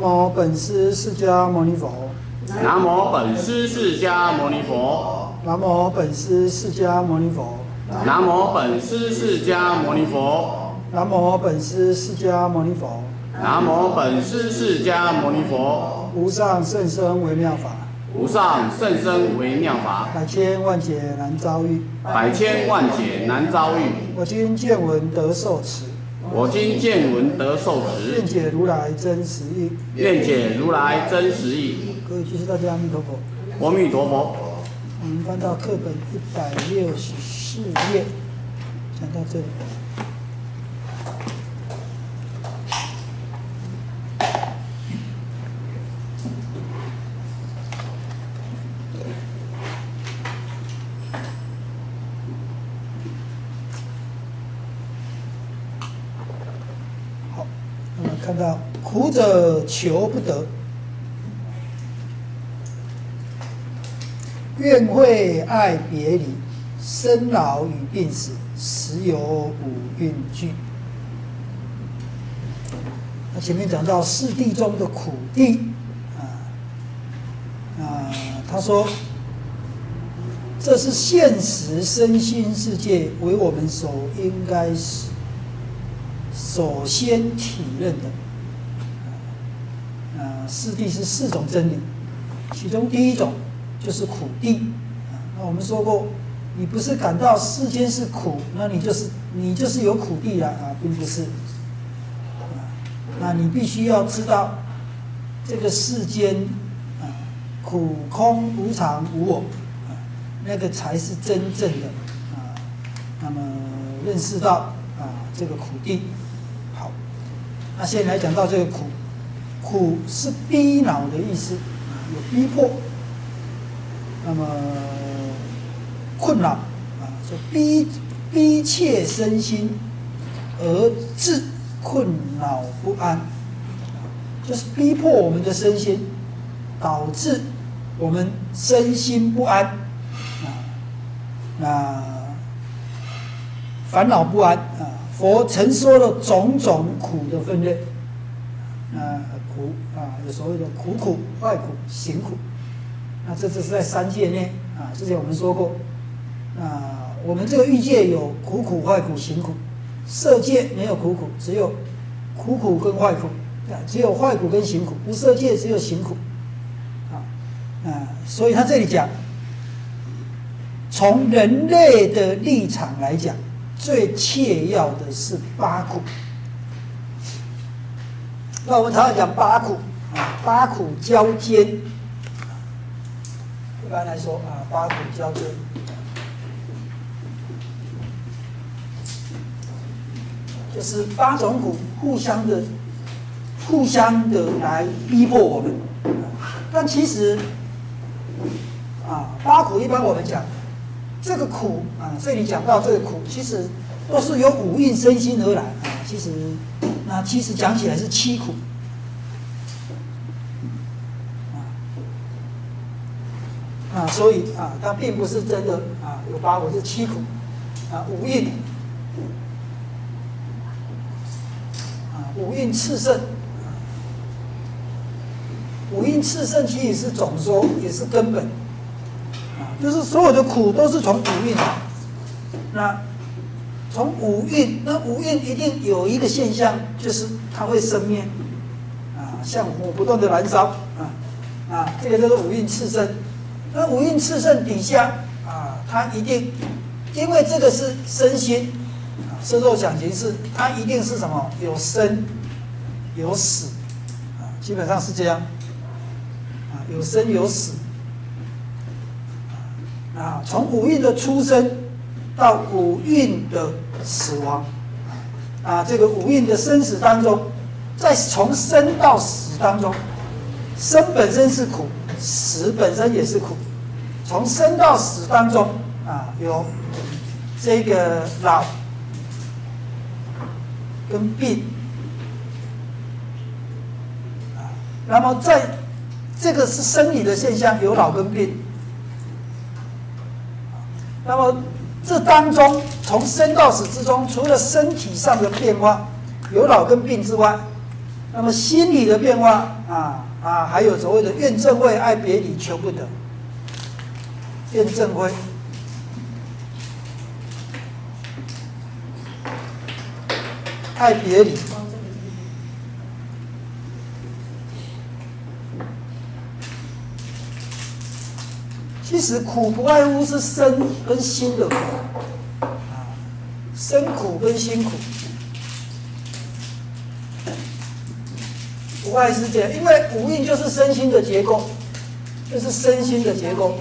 南无本师释迦牟尼佛。南无本师释迦牟尼佛。南无本师释迦牟尼佛。南无本师释迦牟尼佛。南无本师释迦牟尼佛。南无本师释迦牟尼佛。无上甚深微妙法。无上甚深微妙法。百千万劫难遭遇。百千万劫难遭遇。我今见闻得受持。我今见闻得受持，愿解如来真实义。愿解如来真实义。各位居士大家阿弥陀佛。阿弥陀佛。我们翻到课本一百六十四页，讲到这里。看到苦者求不得，怨会爱别离，生老与病死，时有五蕴聚。那前面讲到四谛中的苦地，啊啊，他说这是现实身心世界为我们所应该是。首先体认的，四谛是四种真理，其中第一种就是苦谛。啊，那我们说过，你不是感到世间是苦，那你就是你就是有苦谛了啊，并不是。啊，那你必须要知道，这个世间啊，苦空无常无我，啊，那个才是真正的啊，那么认识到啊，这个苦谛。那现在来讲到这个苦，苦是逼恼的意思，有逼迫，那么困扰啊，就逼逼切身心而致困扰不安，就是逼迫我们的身心，导致我们身心不安啊，那烦恼不安啊。佛曾说了种种苦的分类，啊，苦啊，有所谓的苦苦、坏苦、行苦，那这只是在三界内啊。之前我们说过，啊，我们这个欲界有苦苦、坏苦、行苦，色界没有苦苦，只有苦苦跟坏苦，啊，只有坏苦跟行苦，无色界只有行苦，啊啊，所以他这里讲，从人类的立场来讲。最切要的是八苦。那我们常常讲八苦啊，八苦交煎。一般来说啊，八苦交煎，就是八种苦互相的、互相的来逼迫我们。但其实啊，八苦一般我们讲。这个苦啊，这里讲到这个苦，其实都是由五蕴身心而来啊。其实，那其实讲起来是七苦啊，所以啊，它并不是真的啊，有八苦是七苦啊，五蕴啊，五蕴炽盛，五蕴炽盛其实是总说，也是根本。啊就是所有的苦都是从五蕴，那从五蕴，那五蕴一定有一个现象，就是它会生灭，啊，像火不断的燃烧，啊，啊，这个叫做五蕴炽盛。那五蕴炽盛底下，啊，它一定，因为这个是身心，啊，身肉想行识，它一定是什么？有生，有死，啊，基本上是这样，啊，有生有死。啊，从五蕴的出生到五蕴的死亡，啊，这个五蕴的生死当中，在从生到死当中，生本身是苦，死本身也是苦。从生到死当中，啊，有这个老跟病，啊，那么在这个是生理的现象，有老跟病。那么，这当中从生到死之中，除了身体上的变化有老跟病之外，那么心理的变化啊啊，还有所谓的怨正位、爱别离、求不得。怨正位，爱别离。其实苦不外乎是身跟心的苦啊，身苦跟心苦，不外是这样，因为五蕴就是身心的结构，就是身心的结构，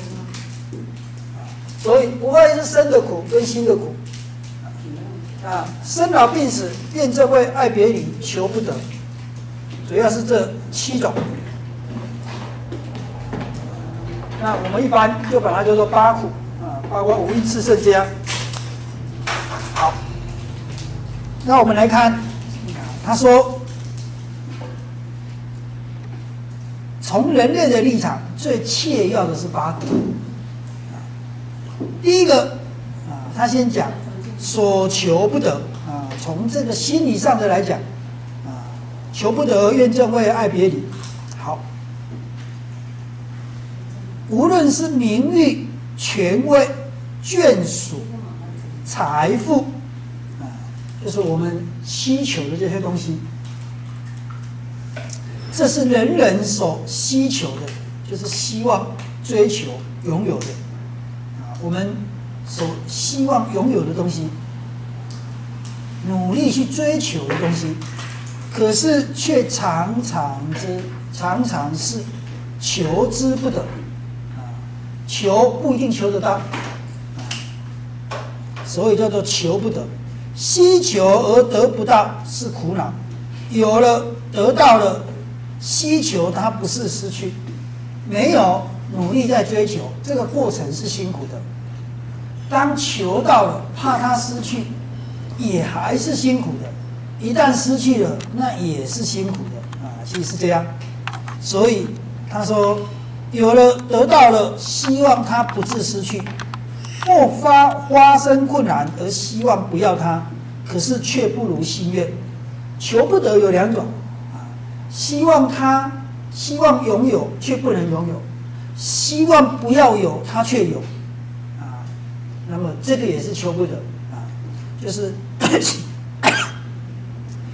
所以不外是身的苦跟心的苦啊，生老病死、怨憎会、爱别离、求不得，主要是这七种。那我们一般就把它叫做八苦啊，包括五欲炽盛家。好，那我们来看，他说，从人类的立场，最切要的是八苦。第一个啊，他先讲所求不得啊，从这个心理上的来讲啊，求不得，怨憎会，爱别离。无论是名誉、权位、眷属、财富，啊，就是我们希求的这些东西，这是人人所希求的，就是希望追求拥有的，啊，我们所希望拥有的东西，努力去追求的东西，可是却常常之常常是求之不得。求不一定求得到，所以叫做求不得。希求而得不到是苦恼，有了得到了，希求它不是失去，没有努力在追求，这个过程是辛苦的。当求到了，怕它失去，也还是辛苦的。一旦失去了，那也是辛苦的啊，其实是这样。所以他说。有了得到了，希望他不致失去；或发发生困难而希望不要他，可是却不如心愿。求不得有两种啊，希望他希望拥有却不能拥有，希望不要有他却有啊。那么这个也是求不得啊，就是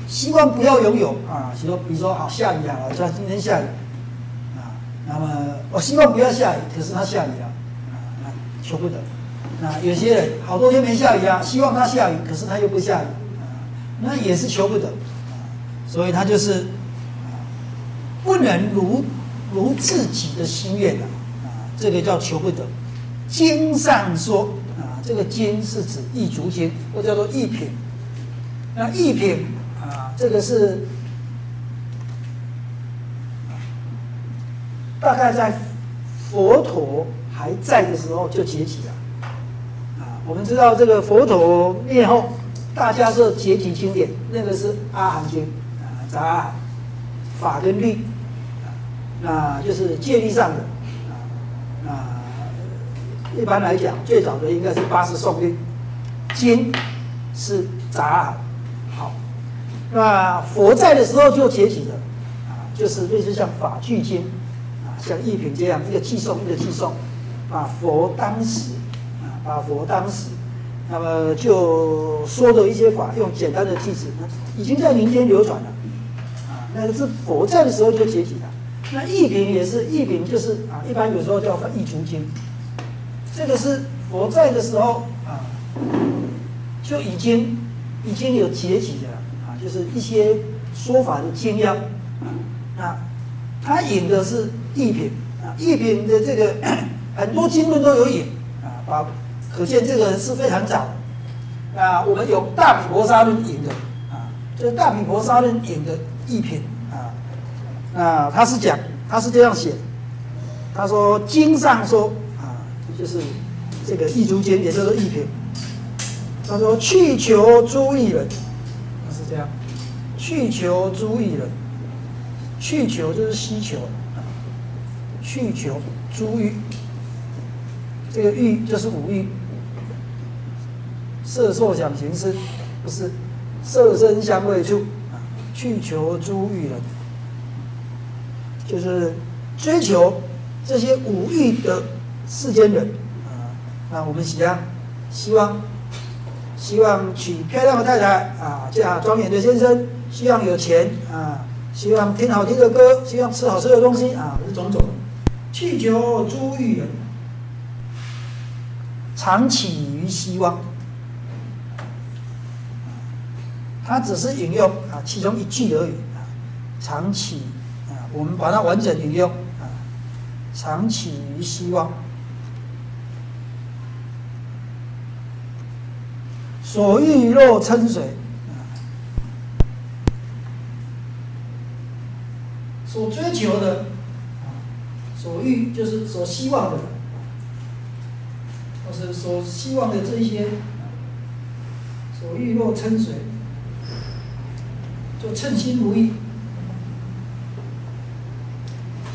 希望不要拥有啊。说，比如说好下雨啊，像今天下雨。那么我希望不要下雨，可是它下雨了，啊，那求不得。那有些人好多天没下雨啊，希望它下雨，可是它又不下雨，啊，那也是求不得。啊，所以他就是，啊，不能如如自己的心愿的，啊，这个叫求不得。经上说，啊，这个经是指一足经，或叫做一品。那一品，啊，这个是。大概在佛陀还在的时候就结集了，啊，我们知道这个佛陀灭后，大家是结集经典，那个是阿含经啊，杂含法跟律啊，那就是戒律上的啊，那一般来讲最早的应该是八十颂律，经是杂含，好，那佛在的时候就结集了，啊，就是类似像法句经。像一品这样，一个寄送，一个寄送，把佛当时啊，把佛当时，那么就说的一些法，用简单的句子，已经在民间流传了，啊，那个是佛在的时候就解体了。那一品也是一品，就是啊，一般有时候叫翻译足经，这个是佛在的时候啊，就已经已经有解体的啊，就是一些说法的精要啊，那他引的是。异品啊，异品的这个 很多经论都有引啊，把可见这个是非常早啊。我们有大毗婆沙论引的啊，就是大毗婆沙论引的异品啊。那他是讲，他是这样写，他说经上说啊，就是这个异足经也叫做异品。他说去求诸异人，他是这样，去求诸异人，去求就是希求。去求诸欲，这个欲就是五欲，色、受、想、行、识，不是色、身、香、味、触啊。去求诸欲人，就是追求这些五欲的世间人啊。那我们希望希望希望娶漂亮的太太啊，嫁庄严的先生，希望有钱啊，希望听好听的歌，希望吃好吃的东西啊，这种种去求诸欲人，常起于希望。它只是引用啊其中一句而已啊，常起啊，我们把它完整引用啊，常起于希望，所欲若春水，所追求的，所欲就是所希望的，或是所希望的这些，所欲若称水。就称心如意，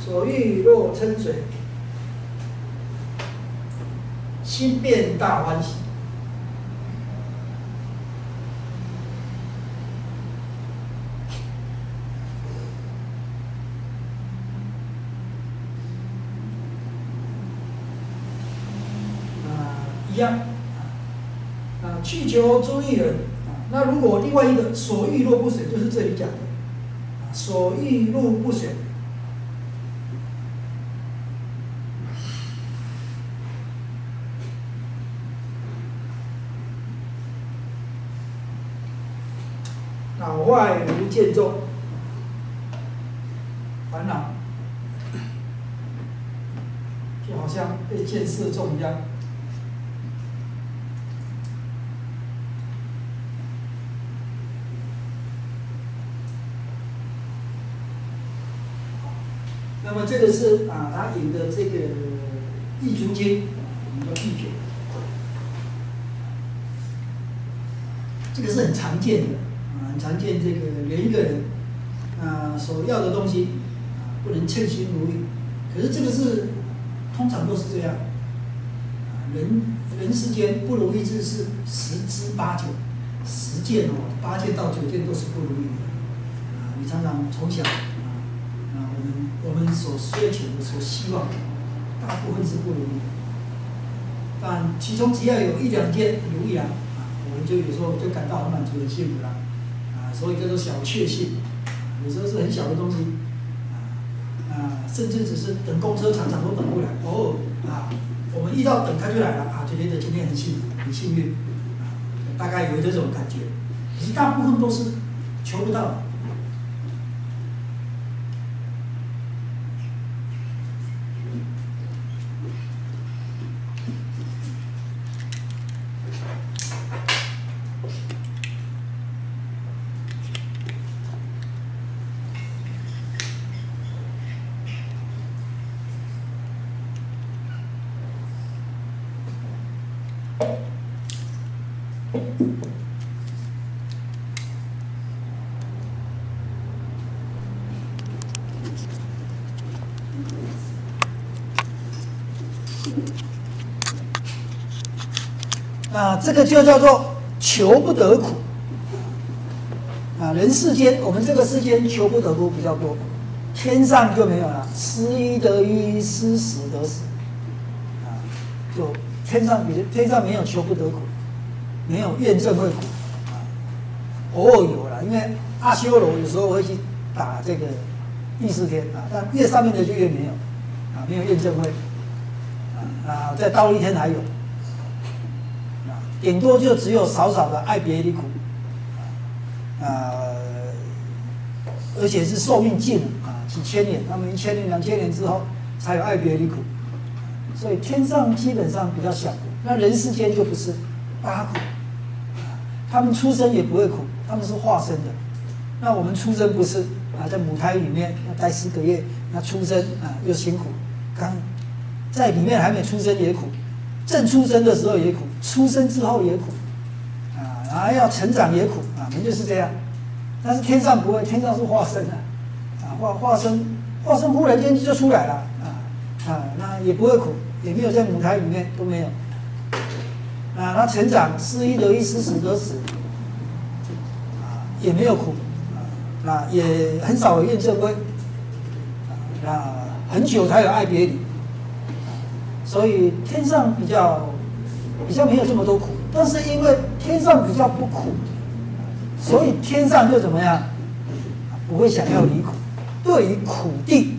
所欲若称水，心变大欢喜。啊，一样啊，去求诸意人啊。那如果另外一个所欲若不水，就是这里讲的啊，所欲若不水，脑外如见重，烦恼就好像被箭射中一样。那么这个是啊，他引的这个《易足经》，我们叫《易品》，这个是很常见的啊，很常见。这个人一个人啊，所要的东西啊，不能称心如意。可是这个是通常都是这样啊，人人世间不如意之事十之八九，十件哦，八件到九件都是不如意的啊。你常常从小。我们所追求的、所希望的，大部分是不如意的，但其中只要有一两件如意啊，我们就有时候就感到很满足、很幸福了，啊，所以叫做小确幸，有时候是很小的东西，啊，啊，甚至只是等公车常常都等不来，偶尔啊，我们遇到等他就来了，啊，就觉得今天很幸福、很幸运，啊，大概有这种感觉，可是大部分都是求不到。啊，这个就叫做求不得苦啊！人世间，我们这个世间求不得苦比较多，天上就没有了，失一得一，失死得死啊！就天上比天上没有求不得苦，没有怨憎会苦啊，偶尔有了，因为阿修罗有时候会去打这个异世天啊，但越上面的就越没有啊，没有怨憎会啊啊，在刀立天还有。顶多就只有少少的爱别离苦，啊，而且是寿命尽了啊，几千年，他们一千年、两千年之后才有爱别离苦，所以天上基本上比较小，那人世间就不是八苦，他们出生也不会苦，他们是化生的，那我们出生不是啊，在母胎里面要待四个月，那出生啊又辛苦，刚在里面还没出生也苦。正出生的时候也苦，出生之后也苦，啊，然后要成长也苦，啊，人就是这样。但是天上不会，天上是化身的，啊，化化身，化身忽然间就出来了，啊啊，那也不会苦，也没有在母胎里面都没有，啊，他成长失一得一，失死得死，啊，也没有苦，啊，那也很少有验证会，那很久才有爱别离，所以天上比较比较没有这么多苦，但是因为天上比较不苦，所以天上就怎么样，不会想要离苦。对于苦地，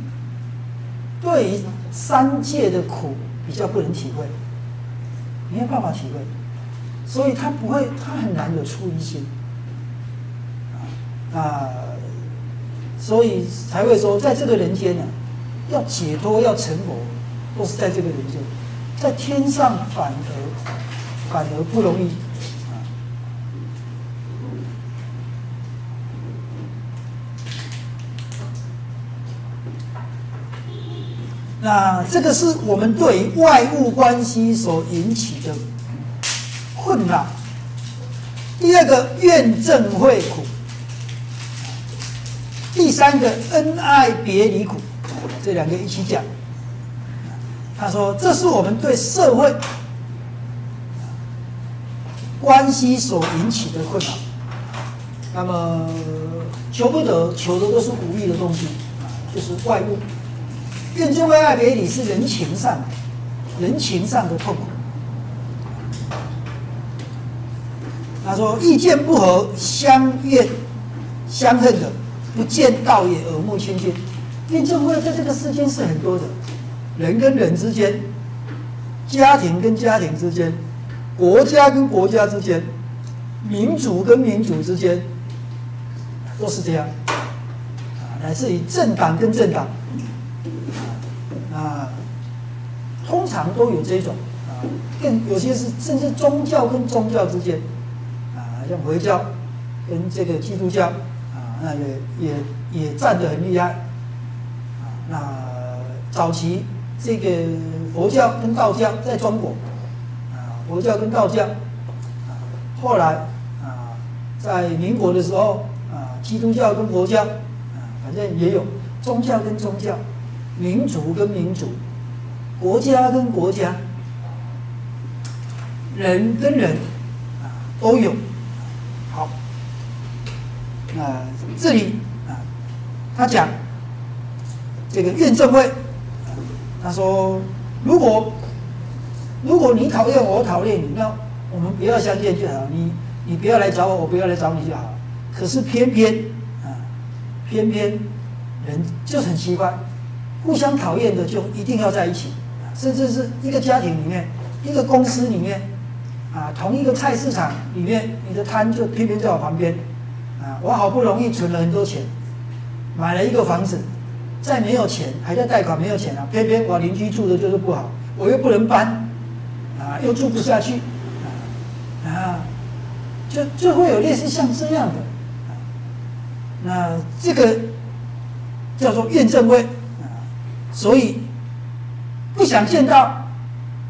对于三界的苦比较不能体会，没有办法体会，所以他不会，他很难有出离心。啊，所以才会说，在这个人间呢，要解脱、要成佛，都是在这个人间，在天上反而反而不容易。那这个是我们对外物关系所引起的困扰。第二个怨憎会苦，第三个恩爱别离苦，这两个一起讲。他说，这是我们对社会关系所引起的困扰。那么求不得，求的都是无益的东西，就是外物。怨憎会爱别离是人情上的，人情上的痛苦。他说：意见不合，相怨相恨的，不见道也，耳目亲近。怨憎会在这个世间是很多的，人跟人之间，家庭跟家庭之间，国家跟国家之间，民族跟民族之间，都是这样。乃至于政党跟政党。啊通常都有这种啊，更有些是甚至宗教跟宗教之间啊，像回教跟这个基督教啊，那也也也战得很厉害啊。那早期这个佛教跟道教在中国啊，佛教跟道教啊，后来啊，在民国的时候啊，基督教跟佛教啊，反正也有宗教跟宗教，民族跟民族。国家跟国家，人跟人啊都有。好，那这里啊，他讲这个怨憎会，他说如果如果你讨厌我，我讨厌你，那我们不要相见就好。你你不要来找我，我不要来找你就好。可是偏偏啊，偏偏人就很奇怪，互相讨厌的就一定要在一起。甚至是一个家庭里面，一个公司里面，啊，同一个菜市场里面，你的摊就偏偏在我旁边，啊，我好不容易存了很多钱，买了一个房子，再没有钱，还在贷款没有钱啊，偏偏我邻居住的就是不好，我又不能搬，啊，又住不下去，啊，啊，就就会有类似像这样的，啊，那这个叫做验证会，啊，所以。不想见到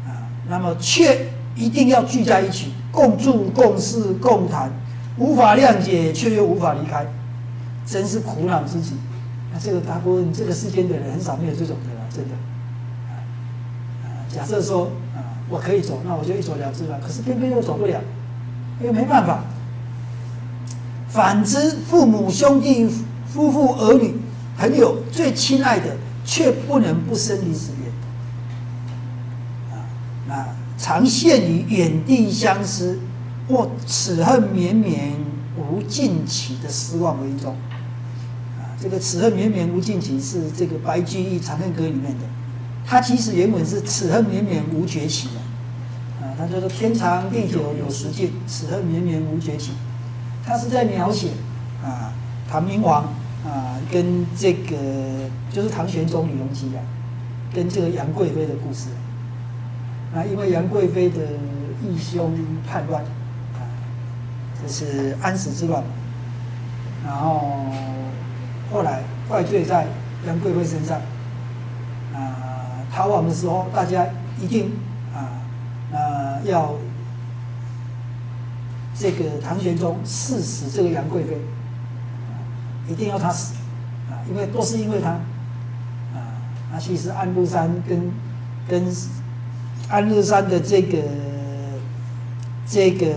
啊，那么却一定要聚在一起，共住、共事、共谈，无法谅解，却又无法离开，真是苦恼之极。那这个大部分这个世间的人很少没有这种的了，真的。假设说啊，我可以走，那我就一走了之了。可是偏偏又走不了，因为没办法。反之，父母、兄弟、夫妇、儿女、朋友最亲爱的，却不能不生离死别。啊，那常陷于远地相思，或此恨绵绵无尽期的失望为中。这个此恨绵绵无尽期是这个白居易《长恨歌》里面的，它其实原文是此恨绵绵无绝期的。啊，他就说天长地久有时尽，此恨绵绵无绝期。他是在描写啊，唐明皇啊跟这个就是唐玄宗李隆基啊，跟这个杨贵妃的故事。啊，因为杨贵妃的义兄叛乱，啊，这是安史之乱，然后后来怪罪在杨贵妃身上，啊，逃亡的时候大家一定啊，呃，要这个唐玄宗赐死这个杨贵妃，一定要他死，啊，因为都是因为他，啊，那其实安禄山跟跟。安禄山的这个这个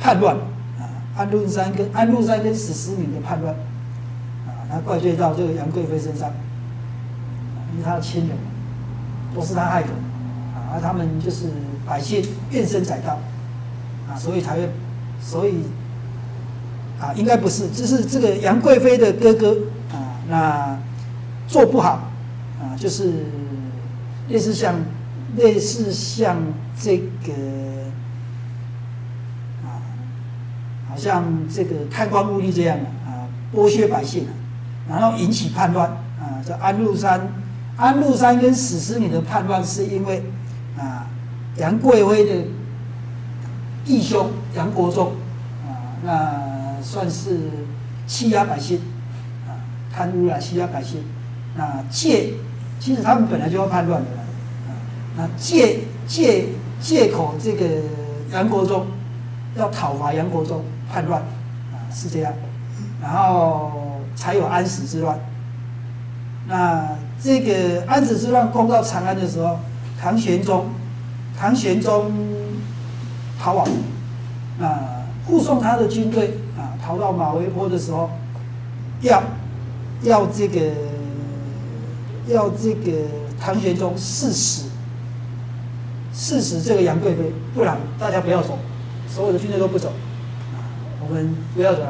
叛乱啊，安禄山跟安禄山跟史思明的叛乱，那怪罪到这个杨贵妃身上，因为他的亲人都是他害的，啊，而他们就是百姓怨声载道，啊，所以才会，所以，啊，应该不是，这是这个杨贵妃的哥哥啊，那做不好，啊，就是类似像类似像这个。好像这个贪官污吏这样的啊，剥削百姓啊，然后引起叛乱啊。这安禄山，安禄山跟史思明的叛乱是因为啊，杨贵妃的义兄杨国忠啊，那算是欺压百姓啊，贪污啊欺压百姓。那借，其实他们本来就要叛乱的啊，那借借借口这个杨国忠要讨伐杨国忠。叛乱啊，是这样，然后才有安史之乱。那这个安史之乱攻到长安的时候，唐玄宗，唐玄宗逃亡，啊，护送他的军队啊逃到马嵬坡的时候，要要这个要这个唐玄宗赐死，赐死这个杨贵妃，不然大家不要走，所有的军队都不走。我们不要走，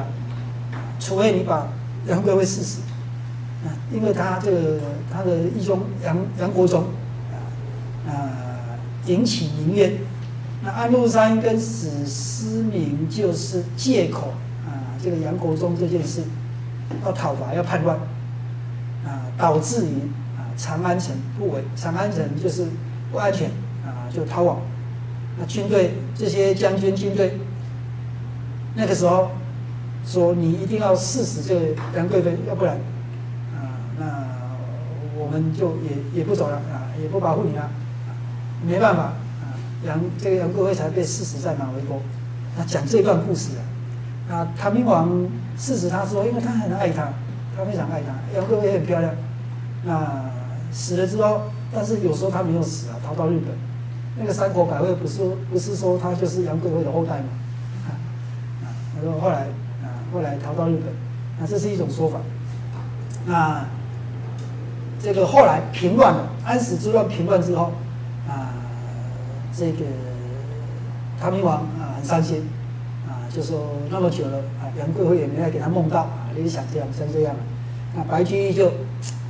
除非你把杨贵妃赐死，啊，因为他这个他的义兄杨杨国忠，啊，引起民怨，那安禄山跟史思明就是借口啊，这个杨国忠这件事要讨伐要叛乱，啊，导致于啊长安城不稳，长安城就是不安全啊，就逃亡，那军队这些将军军队。那个时候说你一定要试死这个杨贵妃，要不然啊，那我们就也也不走了啊，也不保护你了，没办法啊，杨这个杨贵妃才被赐死在马嵬坡。他讲这段故事啊，那唐明皇赐死他说，因为他很爱他，他非常爱他，杨贵妃很漂亮。那死了之后，但是有时候他没有死啊，逃到日本。那个三国百会不是不是说他就是杨贵妃的后代吗？说后来，后来逃到日本，那这是一种说法。那这个后来平乱了，安史之乱平乱之后，啊，这个唐明王啊很伤心，啊，就说那么久了啊，杨贵妃也没来给他梦到啊，你想这样像这样，那白居易就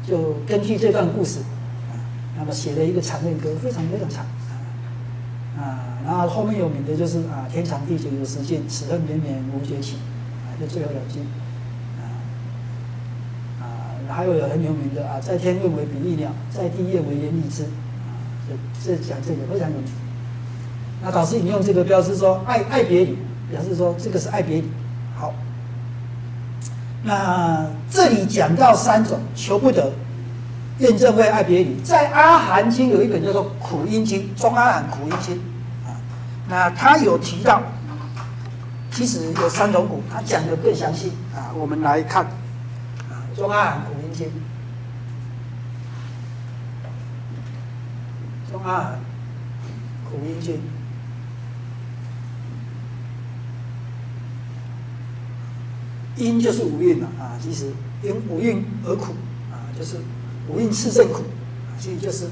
就根据这段故事啊，那么写了一个长恋歌，非常非常长。啊，然后后面有名的就是啊，天长地久有时尽，此恨绵绵无绝期，就最后两句，啊，啊，还有很有名的啊，在天愿为比翼鸟，在地愿为连理枝，啊，这这讲这个非常有名。那导师引用这个标志说爱爱别离，表示说这个是爱别离。好，那这里讲到三种求不得。验证为爱别离，在《阿含经》有一本叫做《苦因经》，中阿含苦因经啊，那他有提到，其实有三种苦，他讲的更详细啊。我们来看啊，《中阿含苦因经》，中阿含苦因经，因就是五蕴嘛啊，其实因五蕴而苦啊，就是。五蕴炽盛苦，所以就是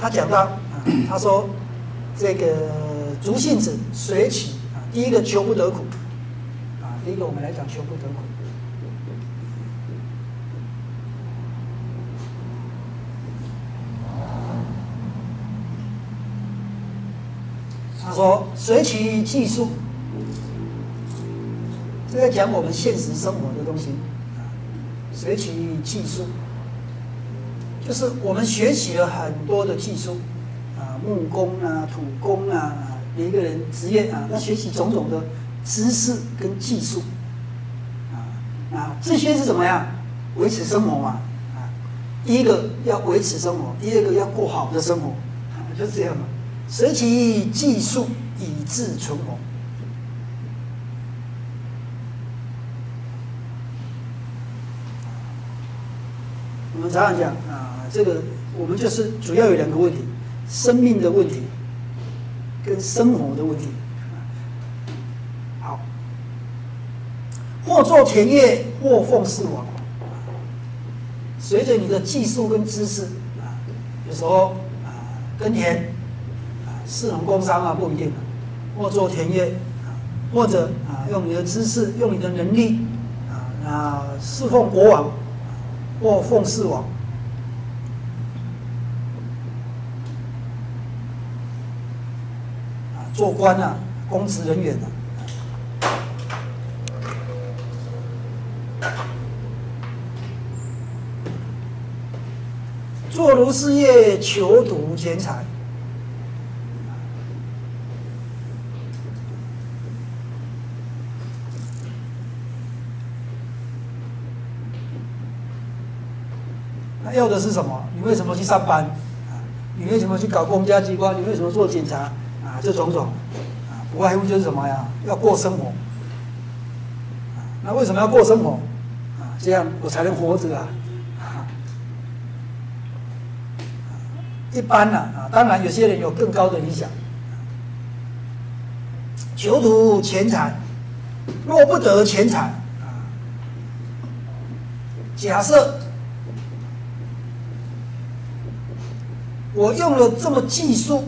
他讲到啊，他说这个足性子随起，第一个求不得苦啊，第一个我们来讲求不得苦。他说随其技术，这在讲我们现实生活的东西啊，随其技术。就是我们学习了很多的技术，啊，木工啊，土工啊，每一个人职业啊，要学习种种的知识跟技术，啊啊，这些是怎么样维持生活嘛？啊，第一个要维持生活，第二个要过好的生活，就是这样嘛。学其技术以致存活。我们常常讲啊。这个我们就是主要有两个问题：生命的问题跟生活的问题。好，或做田业，或奉事王。随着你的技术跟知识啊，有时候啊耕田啊，四农工商啊不一定或做田业啊，或者啊用你的知识，用你的能力啊，那侍奉国王或奉侍王做官啊，公职人员啊。做如事业，求图钱财。他要的是什么？你为什么去上班？你为什么去搞公家机关？你为什么做警察？这种种，啊，不外乎就是什么呀？要过生活。那为什么要过生活？啊，这样我才能活着啊。一般呢，啊，当然有些人有更高的理想，求图钱财，若不得钱财，啊，假设我用了这么技术，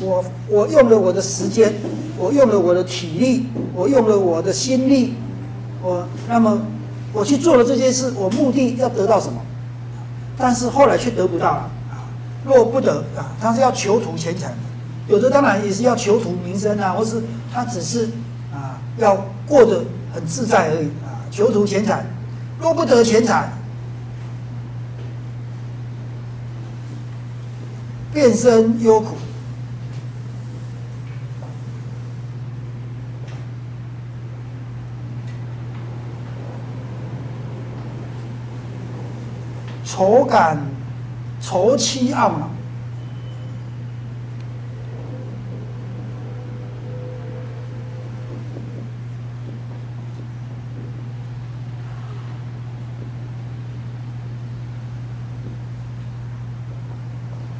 我我用了我的时间，我用了我的体力，我用了我的心力，我那么我去做了这件事，我目的要得到什么？但是后来却得不到了啊。若不得啊，他是要求图钱财，有的当然也是要求图名声啊，或是他只是啊要过得很自在而已啊，求图钱财。若不得钱财，变身忧苦，愁感。愁妻懊恼，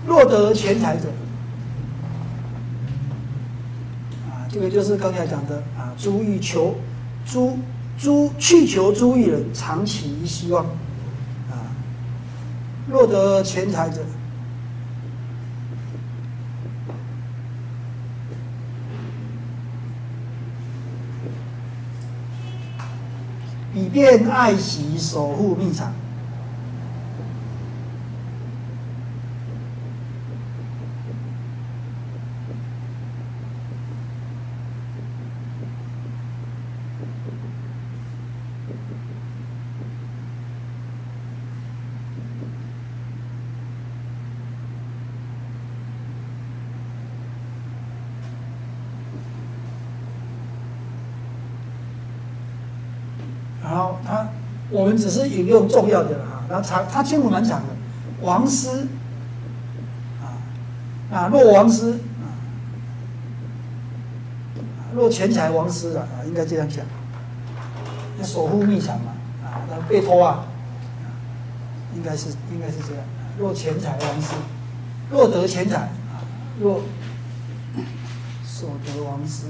若得钱财者，啊，这个就是刚才讲的啊，诸欲求，诸诸去求诸欲人，长期希望。若得钱财者，以便爱惜守护秘藏。我们只是引用重要的了哈，那长他经文蛮长的，王师啊啊，若王师啊，若钱财王师啊，应该这样讲，要守护秘藏嘛啊，那被偷啊，应该是应该是这样，若钱财王师，若得钱财啊，若所得王师。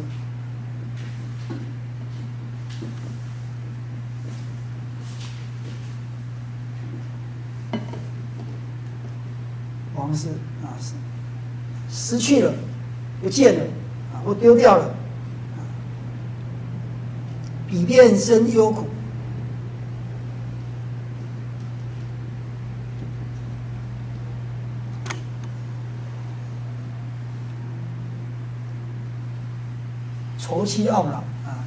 是啊，是失去了，不见了啊，或丢掉了，比变生忧苦，愁妻懊恼啊，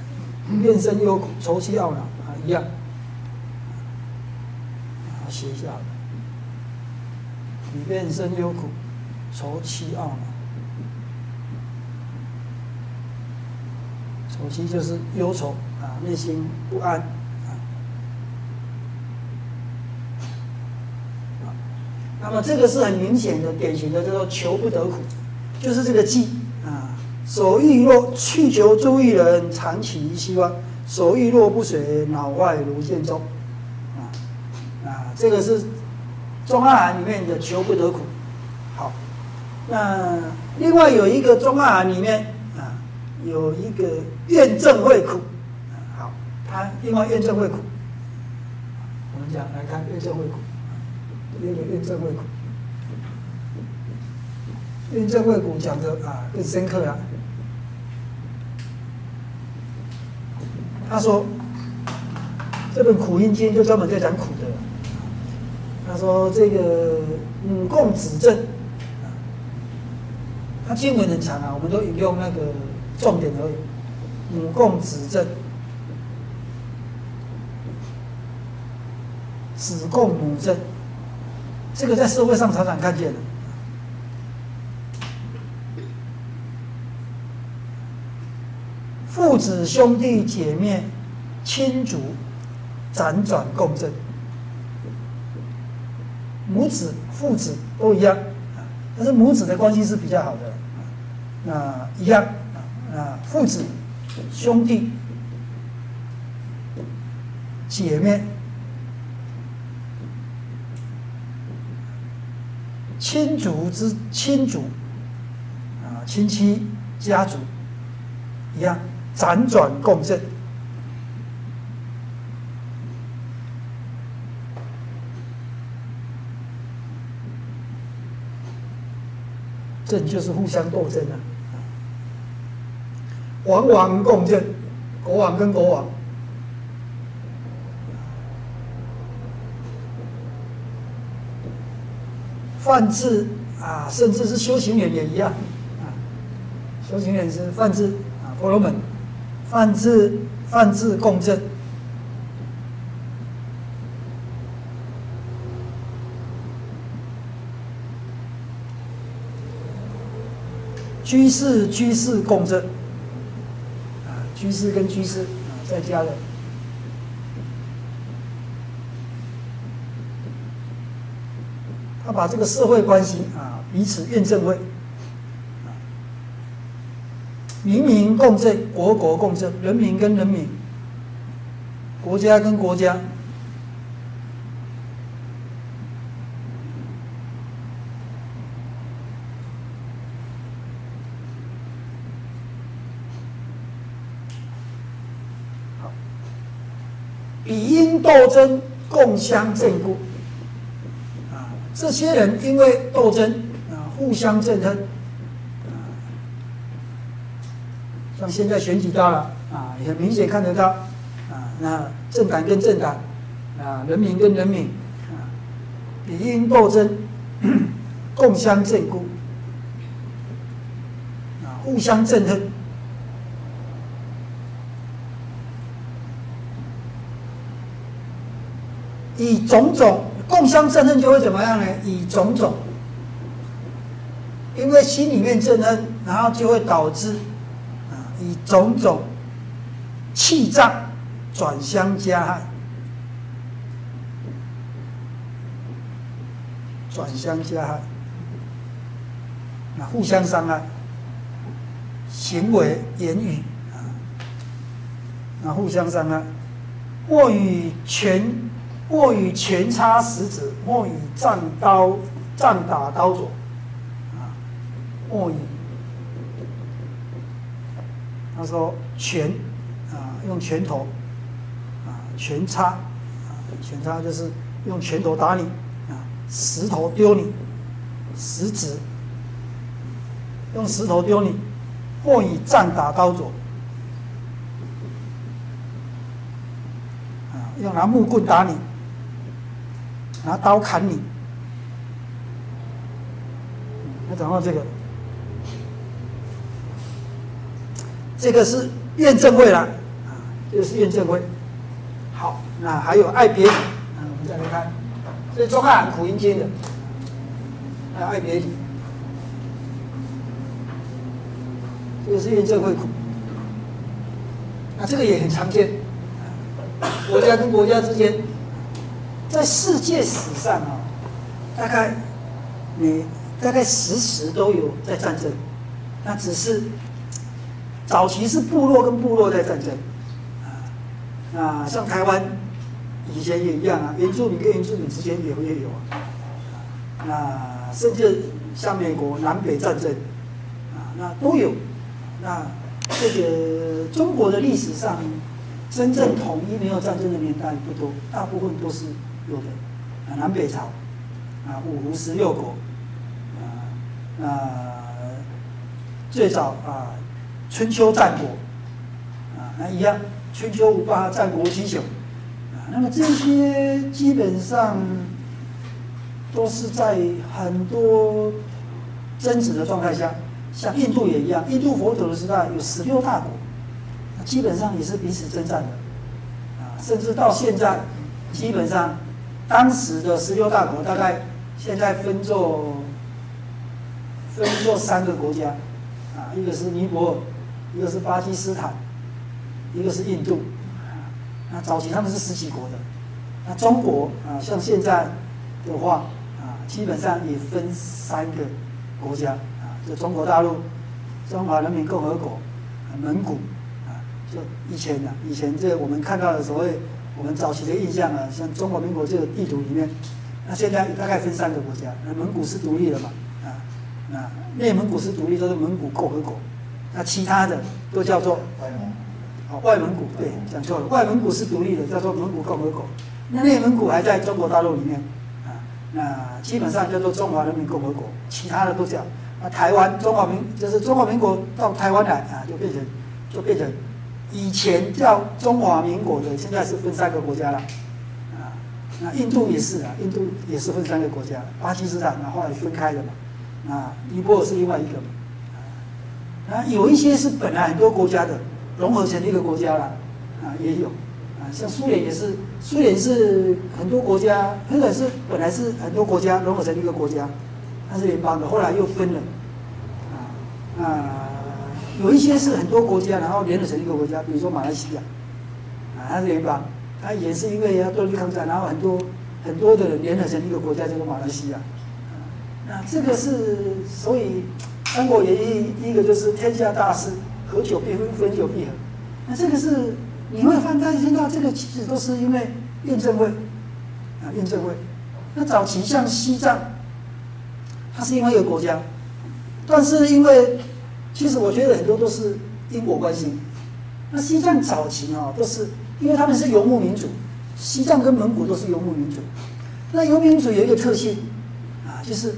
变生忧苦，愁妻懊恼啊，一样，啊，写下。来。以变生忧苦，愁妻懊恼。愁妻就是忧愁啊，内心不安啊。那么这个是很明显的、典型的，叫做求不得苦，就是这个计啊。所欲若去求诸欲人，常起于希望；所欲若不随，脑外如见钟。啊啊，这个是。中阿含里面的求不得苦，好，那另外有一个中阿含里面啊，有一个怨憎会苦，好，他另外怨憎会苦，我们讲来看怨憎会苦，有点验证会苦，验证会苦讲的啊更深刻了。他说，这本《苦因经》就专门在讲苦。他说这个母供子正，他经文很长啊，我们都引用那个重点而已。母供子证，子供母证，这个在社会上常常看见的。父子兄弟姐妹亲族辗转共振，母子父子都一样啊，但是母子的关系是比较好的，那一样啊，父子兄弟姐妹亲族之亲族啊，亲戚家族一样。辗转共振，振就是互相斗争啊！王王共振，国王跟国王，犯智啊，甚至是修行人也一样啊！修行人是犯智啊，婆罗门。泛智泛智共振，居士居士共振，啊，居士跟居士啊，在家的，他把这个社会关系啊，彼此验证会。民民共振，国国共振，人民跟人民，国家跟国家，好，彼因斗争，共相憎故。啊，这些人因为斗争啊，互相憎恨。像现在选举到了啊，也很明显看得到啊，那政党跟政党啊，人民跟人民啊，彼因斗争，共相憎恶啊，互相憎恨，以种种共相憎恨就会怎么样呢？以种种，因为心里面憎恨，然后就会导致。啊以种种气障转相加害，转相加害，那互相伤害，行为言语啊，那互相伤害，或与拳莫以拳插食指，莫以杖刀杖打刀左啊，或与。他说：“拳啊，用拳头啊，拳叉啊，拳叉就是用拳头打你啊，石头丢你，食指用石头丢你，或以杖打刀左啊，用拿木棍打你，拿刀砍你。那讲到这个。”这个是验证会了，啊，这个是验证会。好，那还有爱别离，啊，我们再来看，这是中汉苦因经的，还有爱别离，这个是验证会苦。那这个也很常见，国家跟国家之间，在世界史上啊，大概你大概时时都有在战争，那只是。早期是部落跟部落在战争，啊，那像台湾以前也一样啊，原住民跟原住民之间也会有啊，那甚至像美国南北战争，啊，那都有，那这个中国的历史上真正统一没有战争的年代不多，大部分都是有的，啊，南北朝，啊，五胡十六国，啊，那最早啊，春秋战国，啊，那一样，春秋五霸，战国七雄，啊，那么这些基本上都是在很多争执的状态下，像印度也一样，印度佛陀的时代有十六大国，基本上也是彼此征战的，啊，甚至到现在，基本上当时的十六大国大概现在分作分作三个国家。啊，一个是尼泊尔，一个是巴基斯坦，一个是印度。啊，那早期他们是十几国的。那中国啊，像现在的话啊，基本上也分三个国家啊，就中国大陆、中华人民共和国、啊蒙古啊，就以前的以前这我们看到的所谓我们早期的印象啊，像中华民国这个地图里面，那现在大概分三个国家。那蒙古是独立的嘛？啊，那。内蒙古是独立，叫做蒙古共和国。那其他的都叫做外蒙，哦，外蒙古对，讲错了，外蒙古是独立的，叫做蒙古共和国。那内蒙古还在中国大陆里面啊，那基本上叫做中华人民共和国，其他的都叫。那台湾中华民就是中华民国到台湾来啊，就变成就变成以前叫中华民国的，现在是分三个国家了啊。那印度也是啊，印度也是分三个国家，巴基斯坦啊后来分开的嘛。啊，尼泊尔是另外一个，啊，有一些是本来很多国家的融合成一个国家了，啊，也有，啊，像苏联也是，苏联是很多国家，或者是本来是很多国家融合成一个国家，它是联邦的，后来又分了，啊，啊，有一些是很多国家然后联合成一个国家，比如说马来西亚，啊，它是联邦，它也是因为要对立抗战，然后很多很多的联合成一个国家叫做马来西亚。那这个是，所以《三国演义》第一个就是天下大势，合久必分，分久必合。那这个是你会发现到，这个其实都是因为验证会啊，验证会。那早期像西藏，它是因为一个国家，但是因为其实我觉得很多都是因果关系。那西藏早期啊，都是因为他们是游牧民族，西藏跟蒙古都是游牧民族。那游牧民族有一个特性啊。就是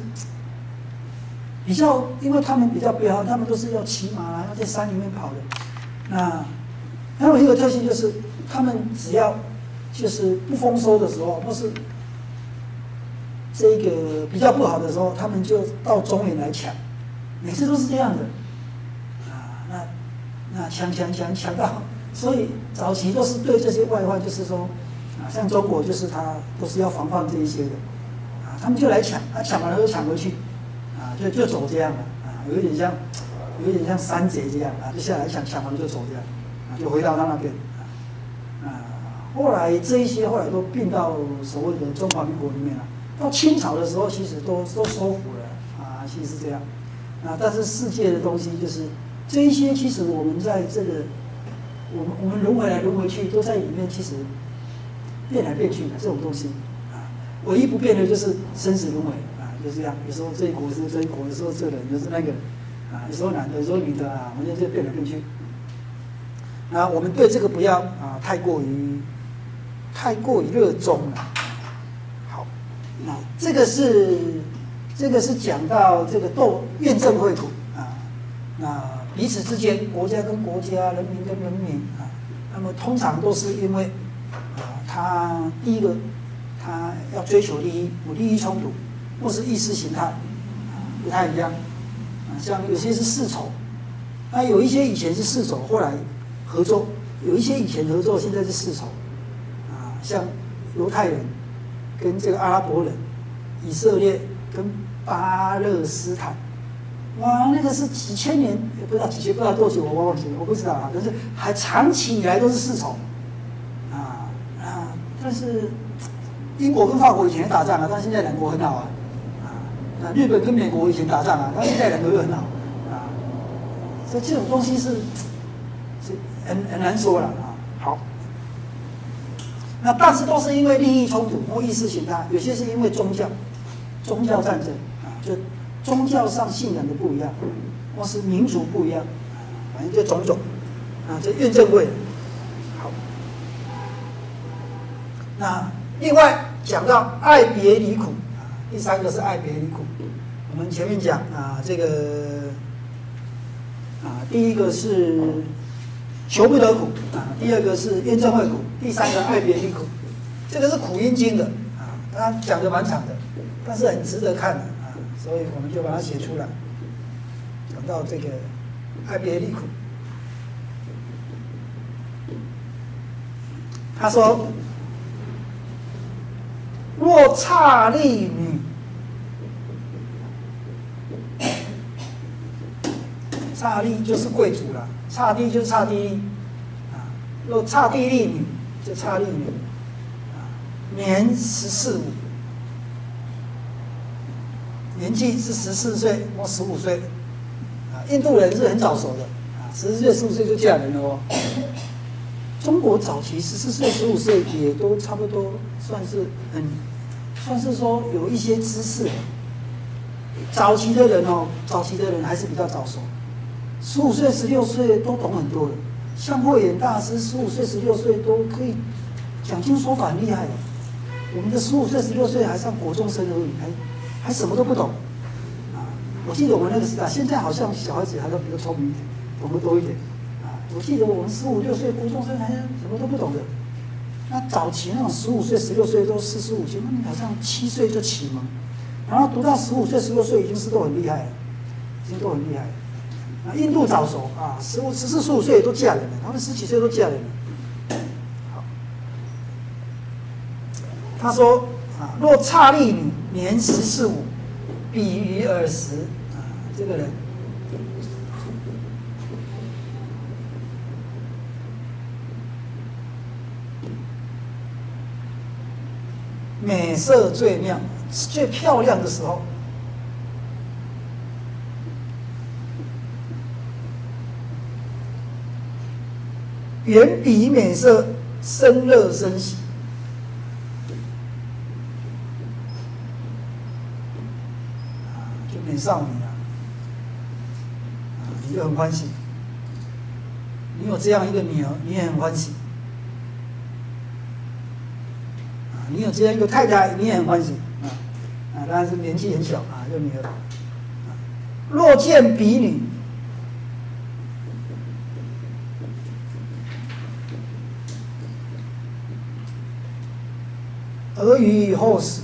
比较，因为他们比较彪悍，他们都是要骑马，要在山里面跑的。那还有一个特性就是，他们只要就是不丰收的时候，或是这个比较不好的时候，他们就到中原来抢，每次都是这样的。那抢抢抢抢到，所以早期都是对这些外患，就是说啊，像中国就是他都是要防范这一些的。啊他们就来抢，啊，抢完了又抢回去，啊，就就走这样了，啊，有一点像，有一点像山贼这样，啊，就下来抢，抢完就走这样，啊，就回到他那边，啊，后来这一些后来都并到所谓的中华民国里面了。到清朝的时候，其实都都收服了，啊，其实是这样，啊，但是世界的东西就是这一些，其实我们在这个，我们我们轮回来轮回去，都在里面，其实变来变去的这种东西。啊唯一不变的就是生死轮回啊，就是这样。有时候这一国是这一国，有时候这个人就是那个，啊，有时候男的，有时候女的啊，反正就变来变去。那我们对这个不要啊，太过于太过于热衷了。好，那这个是这个是讲到这个斗怨憎会苦啊，那彼此之间，国家跟国家，人民跟人民啊，那么通常都是因为啊，他第一个。他要追求利益，有利益冲突，或是意识形态，啊不太一样。啊，像有些是世仇，那有一些以前是世仇，后来合作；有一些以前合作，现在是世仇。啊，像犹太人跟这个阿拉伯人，以色列跟巴勒斯坦，哇，那个是几千年，也不知道几千，不知道多久，我忘记了，我不知道啊。但是还长期以来都是世仇。啊啊，但是。英国跟法国以前打仗啊，但现在两国很好啊，啊，那日本跟美国以前打仗啊，但现在两国又很好，啊，所以这种东西是是很很难说了啊。好，那但是都是因为利益冲突或意识形态，有些是因为宗教，宗教战争啊，就宗教上信仰的不一样，或是民族不一样，反正就种种啊，这怨憎会。好，那。另外讲到爱别离苦，第三个是爱别离苦。我们前面讲啊，这个啊，第一个是求不得苦啊，第二个是怨憎会苦，第三个爱别离苦。这个是苦因经的啊，他讲的蛮长的，但是很值得看的，所以我们就把它写出来。讲到这个爱别离苦。他说：“若刹利女，刹利就是贵族了，刹地就是刹地利啊。若刹地利女，就刹利女啊，年十四五，年纪是十四岁或十五岁啊。印度人是很早熟的啊，十四岁、十五岁就嫁人了哦。”中国早期十四岁、十五岁也都差不多，算是很，算是说有一些知识。早期的人哦，早期的人还是比较早熟，十五岁、十六岁都懂很多了。像慧眼大师，十五岁、十六岁都可以讲经说法，厉害的。我们的十五岁、十六岁还上国中生而已，还还什么都不懂。啊，我记得我们那个时代，现在好像小孩子还都比较聪明一点，懂得多一点。啊我记得我们十五六岁高中生还什么都不懂的，那早期那种十五岁、十六岁都四十五岁，那你好像七岁就启蒙，然后读到十五岁、十六岁已经是都很厉害了，已经都很厉害。啊，印度早熟啊，十五、十四、十五岁都嫁人了，他们十几岁都嫁人了。好，他说啊，若差利女年十四五，比于尔时啊，这个人。美色最妙、最漂亮的时候，远比美色生乐生喜啊，就美少女啊，你就很欢喜。你有这样一个女儿，你也很欢喜。你有这样一个太太，你也很欢喜啊啊！当然是年纪很小啊，就女儿。若见比女，而于后时，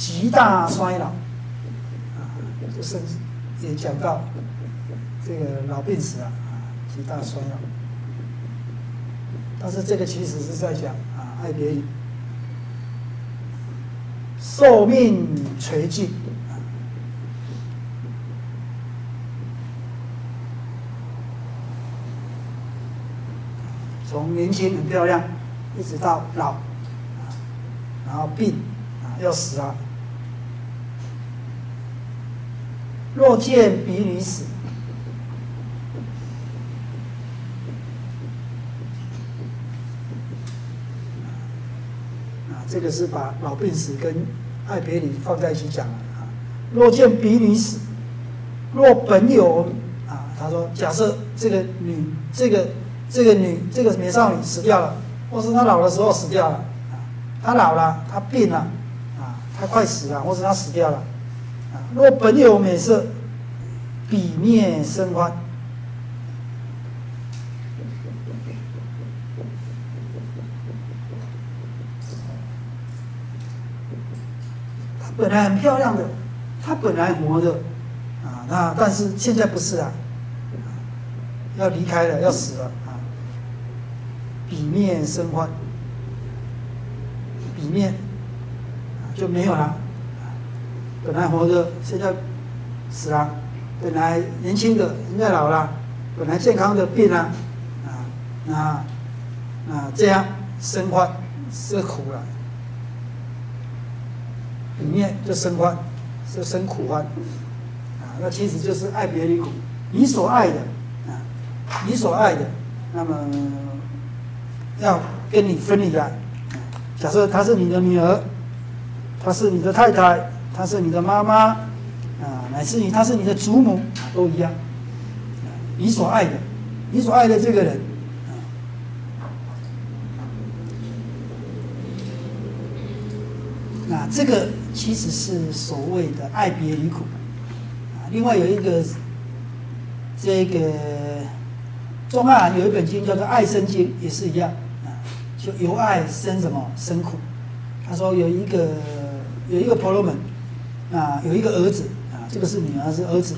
极大衰老啊。甚至也讲到这个老病死啊，啊，极大衰老。但是这个其实是在讲啊，爱别离，寿命垂尽，从年轻很漂亮，一直到老，然后病啊，要死啊。若见彼女死，啊，这个是把老病死跟爱别离放在一起讲了啊。若见彼女死，若本有啊，他说，假设这个女，这个这个女，这个美少女死掉了，或是她老的时候死掉了啊，她老了，她病了啊，她快死了，或是她死掉了。若本有美色，彼面生欢。她本来很漂亮的，她本来活着，啊，那但是现在不是啊，要离开了，要死了啊。彼面生欢，比面就没有了。本来活着，现在死了；本来年轻的，现在老了；本来健康的，病了。啊，那啊，这样生欢是苦了，里面就生欢，是生苦欢。啊，那其实就是爱别离苦。你所爱的，啊，你所爱的，那么要跟你分离了。假设她是你的女儿，她是你的太太。她是你的妈妈，啊，乃至于她是你的祖母，都一样，你所爱的，你所爱的这个人。啊，这个其实是所谓的爱别离苦。另外有一个这个中汉有一本经叫做《爱生经》，也是一样啊，就由爱生什么生苦。他说有一个有一个婆罗门啊，有一个儿子啊，这个是女儿是儿子，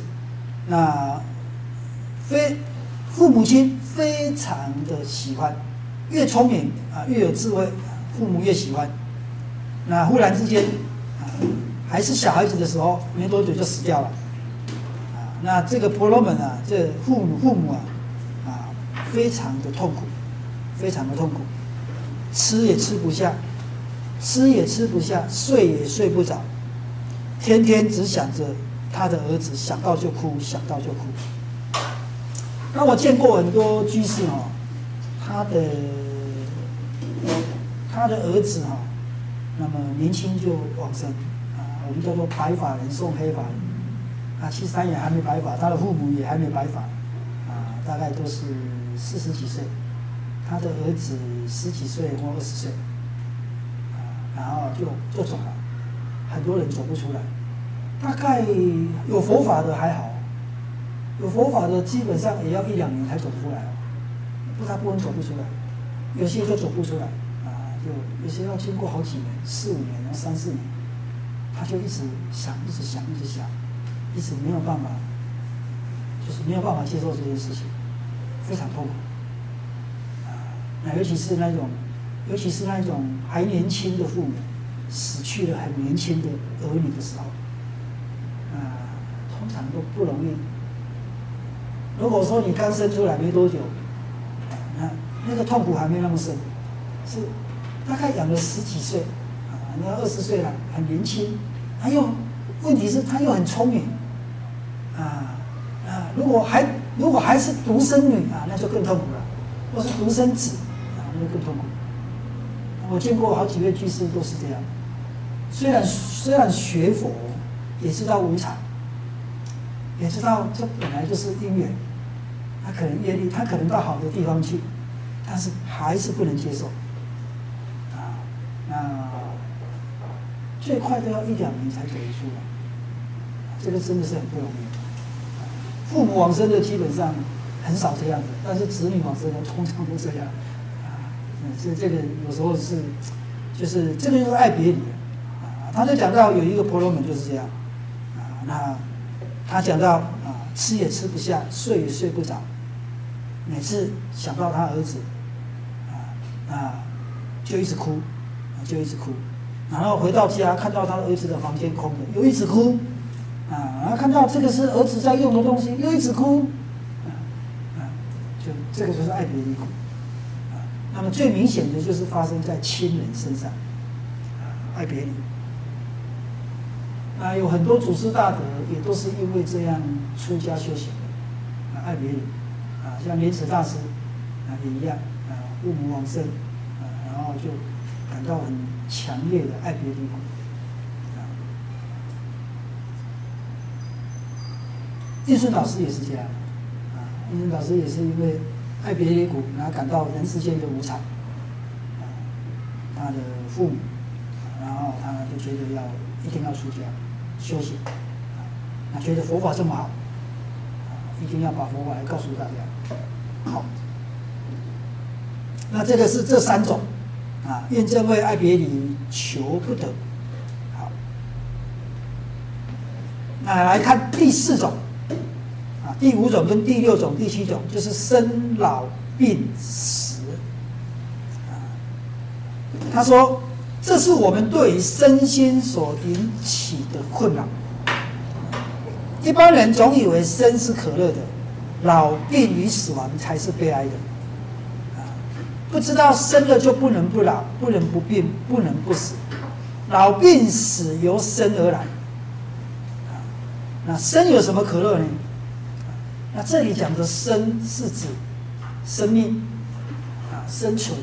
那非父母亲非常的喜欢，越聪明啊越有智慧，父母越喜欢。那忽然之间啊，还是小孩子的时候，没多久就死掉了啊。那这个婆罗门啊，这父母父母啊啊，非常的痛苦，非常的痛苦，吃也吃不下。吃也吃不下，睡也睡不着，天天只想着他的儿子，想到就哭，想到就哭。那我见过很多居士哦，他的他的儿子哈，那么年轻就往生啊，我们叫做白发人送黑发人啊，其实他也还没白发，他的父母也还没白发啊，大概都是四十几岁，他的儿子十几岁或二十岁啊。然后就就走了，很多人走不出来。大概有佛法的还好，有佛法的基本上也要一两年才走出来。不大部分走不出来，有些就走不出来啊，就有些要经过好几年，四五年，然后三四年，他就一直想，一直想，一直想，一直没有办法，就是没有办法接受这件事情，非常痛苦啊。那尤其是那种。尤其是那种还年轻的父母，死去了很年轻的儿女的时候，啊，通常都不容易。如果说你刚生出来没多久，那那个痛苦还没那么深，是大概养了十几岁，啊，你要二十岁了，很年轻，他又问题是他又很聪明，啊啊，如果还如果还是独生女啊，那就更痛苦了；或是独生子啊，那就更痛苦。我见过好几位居士都是这样，虽然虽然学佛，也知道无常，也知道这本来就是因缘，他可能业力，他可能到好的地方去，但是还是不能接受，啊，那最快都要一两年才走得出来，这个真的是很不容易。父母往生的基本上很少这样子，但是子女往生的通常都这样。啊这这个有时候是，就是这个就是爱别离。他就讲到有一个婆罗门就是这样啊，那他讲到啊，吃也吃不下，睡也睡不着，每次想到他儿子啊啊，就一直哭，就一直哭，然后回到家看到他儿子的房间空的，又一直哭啊，然后看到这个是儿子在用的东西，又一直哭啊啊，就这个就是爱别离苦。那么最明显的就是发生在亲人身上，啊，爱别离。啊，有很多祖师大德也都是因为这样出家修行的，啊，爱别人，啊，像莲池大师，啊，也一样，啊，父母往生，啊，然后就感到很强烈的爱别离苦，啊，印顺导师也是这样，啊，印顺导师也是因为。爱别离苦，然后感到人世间的无常，啊，他的父母，然后他就觉得要一定要出家修行，啊，觉得佛法这么好，一定要把佛法来告诉大家。好，那这个是这三种，啊，愿这位爱别离求不得。好，那来看第四种。啊第五种跟第六种、第七种就是生老病死啊。他说，这是我们对于身心所引起的困扰。一般人总以为生是可乐的，老病与死亡才是悲哀的啊。不知道生了就不能不老，不能不病，不能不死。老病死由生而来啊。那生有什么可乐呢？那这里讲的生是指生命啊，生存、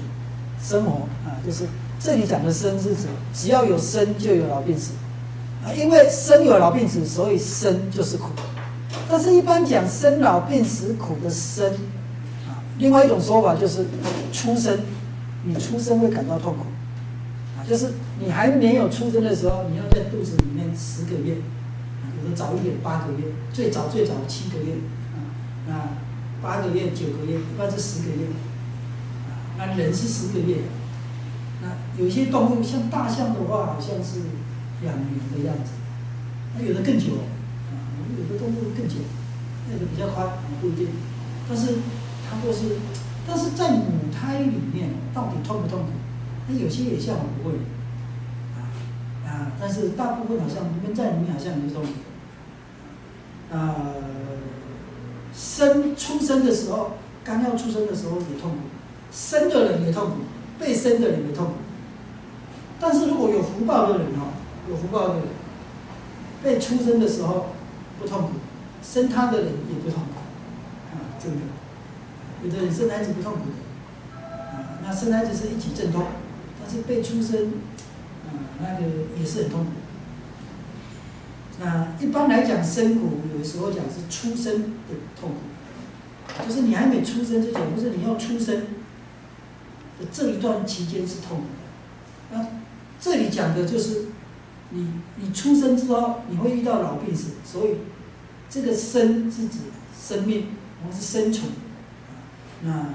生活啊，就是这里讲的生是指只要有生就有老病死。啊，因为生有老病死，所以生就是苦。但是，一般讲生老病死苦的生啊，另外一种说法就是出生，你出生会感到痛苦。啊，就是你还没有出生的时候，你要在肚子里面十个月，有的早一点八个月，最早最早七个月啊，那八个月九个月，一般是十个月。啊，那人是十个月，有些动物像大象的话，好像是两年的样子，那有的更久。啊有的动物更久，那个比较宽，不一定。但是它都是，但是在母胎里面到底痛不痛苦？那有些也像不会，啊啊，但是大部分好像闷在里面好像没痛苦。啊，生出生的时候，刚要出生的时候也痛苦，生的人也痛苦，被生的人也痛苦。但是如果有福报的人哦，有福报的人，被出生的时候。不痛苦，生他的人也不痛苦，啊，真的，有的人生孩子不痛苦的，啊，那生孩子是一起阵痛，但是被出生，啊，那个也是很痛苦。那一般来讲，生苦有时候讲是出生的痛苦，就是你还没出生之前，不是你要出生的这一段期间是痛苦的。那这里讲的就是。你你出生之后，你会遇到老病死，所以这个生是指生命，我们是生存，那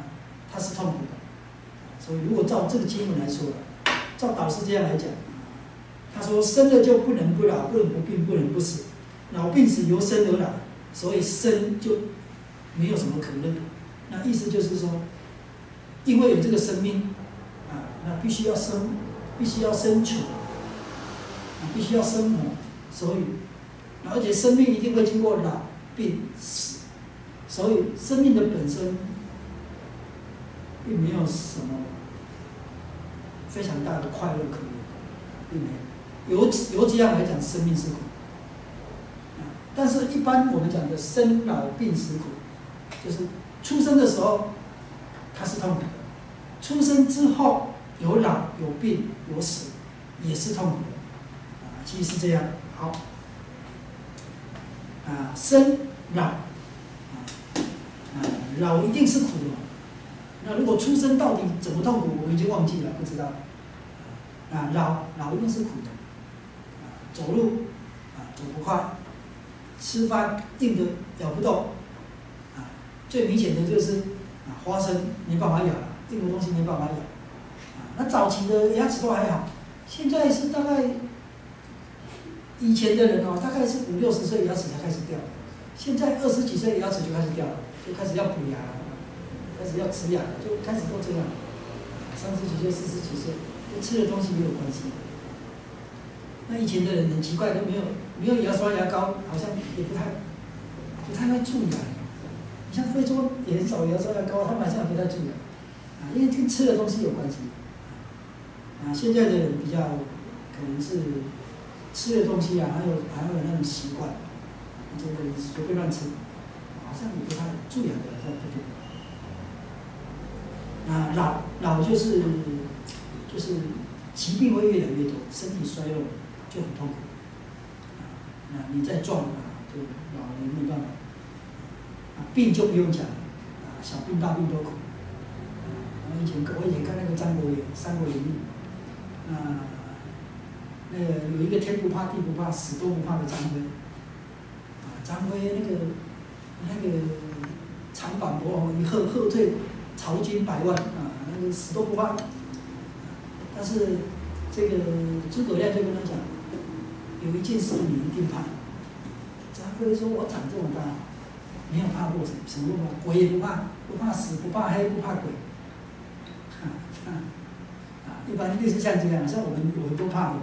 它是痛苦的，所以如果照这个经文来说，照导师这样来讲，他说生了就不能不老，不能不病，不能不死，老病死由生而来，所以生就没有什么可乐，那意思就是说，因为有这个生命，啊，那必须要生，必须要生存。你必须要生活，所以，而且生命一定会经过老、病、死，所以生命的本身并没有什么非常大的快乐可言，并没有。由由这样来讲，生命是苦，但是一般我们讲的生老病死苦，就是出生的时候它是痛苦的，出生之后有老有病有死也是痛苦的啊。其实是这样，好，啊，生老，啊，啊，老一定是苦的。那如果出生到底怎么痛苦，我已经忘记了，不知道。啊，老老一定是苦的。啊，走路，啊，走不快，吃饭硬的咬不动。啊，最明显的就是啊，花生没办法咬了，硬的东西没办法咬。那早期的牙齿都还好，现在是大概。以前的人哦，大概是五六十岁牙齿才开始掉，现在二十几岁牙齿就开始掉了，就开始要补牙了，开始要吃牙，就开始都这样。三十几岁、四十几岁，跟吃的东西也有关系。那以前的人很奇怪，都没有没有牙刷、牙膏，好像也不太不太会蛀牙。你像非洲也很少牙刷、牙膏，他们好像不太蛀牙，啊，因为跟吃的东西有关系。啊，现在的人比较可能是。吃的东西啊，还有还有那种习惯，这个随便乱吃，好像也不太注意的，好像不多。那老老就是就是疾病会越来越多，身体衰弱就很痛苦。那你再壮啊，就老了没办法。啊，病就不用讲了，啊，小病大病都苦。啊，我以前我以前看那个张国元《三国演义》，啊。那个有一个天不怕地不怕死都不怕的张飞，啊，张飞那个那个长坂坡一喝喝退曹军百万啊，那个死都不怕。但是这个诸葛亮就跟他讲，有一件事你一定怕。张飞说：“我长这么大，没有怕过什什么不怕，鬼也不怕，不怕死，不怕黑，不怕鬼。”啊啊！一般类似像这样，像我们我们都怕的。